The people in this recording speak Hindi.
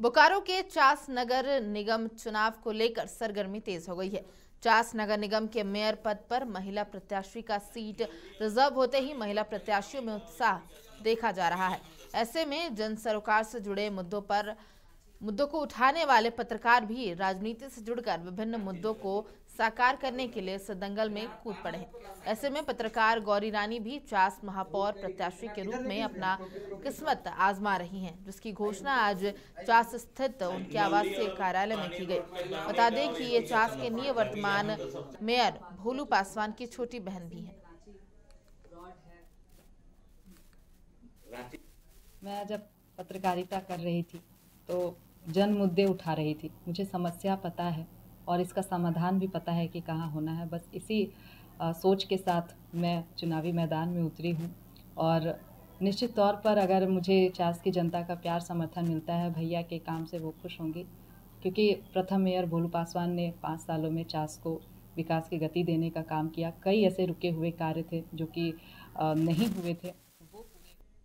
बोकारो के चास नगर निगम चुनाव को लेकर सरगर्मी तेज हो गई है। चास नगर निगम के मेयर पद पर महिला प्रत्याशी का सीट रिज़र्व होते ही महिला प्रत्याशियों में उत्साह देखा जा रहा है। ऐसे में जन सरोकार से जुड़े मुद्दों पर मुद्दों को उठाने वाले पत्रकार भी राजनीति से जुड़कर विभिन्न मुद्दों को साकार करने के लिए सदंगल में कूद पड़े हैं। ऐसे में पत्रकार गौरी रानी भी चास महापौर प्रत्याशी के रूप में अपना किस्मत आजमा रही हैं, जिसकी घोषणा आज चास स्थित उनके आवासीय कार्यालय में की गई। बता दें कि ये चास के निवर्तमान मेयर भोलू पासवान की छोटी बहन भी है। मैं जब पत्रकारिता कर रही थी तो जन मुद्दे उठा रही थी। मुझे समस्या पता है और इसका समाधान भी पता है कि कहाँ होना है। बस इसी आ, सोच के साथ मैं चुनावी मैदान में उतरी हूँ और निश्चित तौर पर अगर मुझे चास की जनता का प्यार समर्थन मिलता है भैया के काम से वो खुश होंगी। क्योंकि प्रथम मेयर भोलू पासवान ने पाँच सालों में चास को विकास की गति देने का काम किया। कई ऐसे रुके हुए कार्य थे जो कि नहीं हुए थे।